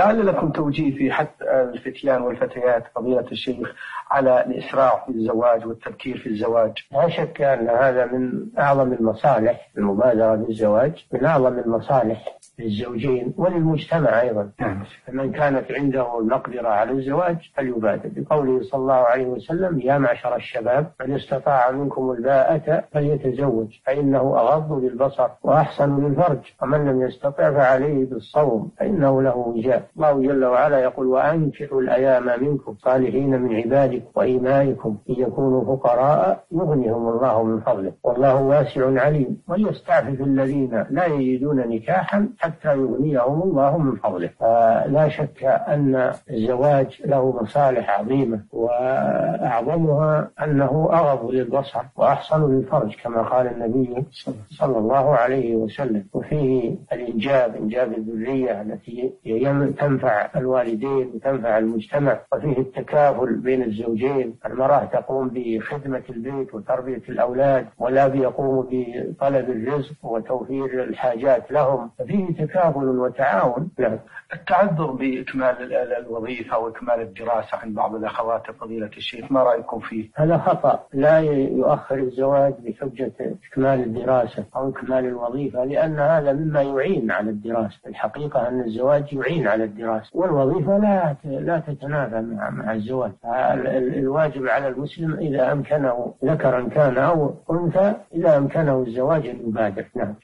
لعل لكم توجيه في حث الفتيان والفتيات فضيلة الشيخ على الإسراع في الزواج والتبكير في الزواج. لا شك أن هذا من أعظم المصالح المبادرة بالزواج من أعظم المصالح للزوجين وللمجتمع أيضا. نعم. فمن كانت عنده المقدرة على الزواج فليبادر. بقوله صلى الله عليه وسلم يا معشر الشباب من استطاع منكم الباءة فليتزوج فإنه أغض للبصر وأحسن للفرج ومن لم يستطع فعليه بالصوم فإنه له وجاء. الله جل وعلا يقول وأنكحوا الأيام منكم صالحين من عبادكم وإيمائكم إن يكونوا فقراء يغنيهم الله من فضله. والله واسع عليم. وليستعفف الذين لا يجدون نكاحا حتى يغنيهم الله من فضله. فلا شك أن الزواج له مصالح عظيمة وأعظمها أنه أغض للبصر وأحسن للفرج كما قال النبي صلى الله عليه وسلم. وفيه الإنجاب إنجاب الذرية التي تنفع الوالدين وتنفع المجتمع وفيه التكافل بين الزوجين. المرأة تقوم بخدمة البيت وتربية الأولاد والأب يقوم بطلب الرزق وتوفير الحاجات لهم. ففيه تكافل وتعاون. نعم. التعذر بإكمال ال- ال- الوظيفة وإكمال الدراسة عند بعض الأخوات فضيلة الشيخ ما رأيكم فيه؟ هذا خطأ. لا يؤخر الزواج بحجة إكمال الدراسة أو إكمال الوظيفة لأن هذا مما يعين على الدراسة. الحقيقة أن الزواج يعين على الدراسة. والوظيفة لا لا تتنافى مع مع الزواج. ال- ال- الواجب على المسلم إذا أمكنه ذكرا كان أو أنثى إذا أمكنه الزواج أن يبادر نعم.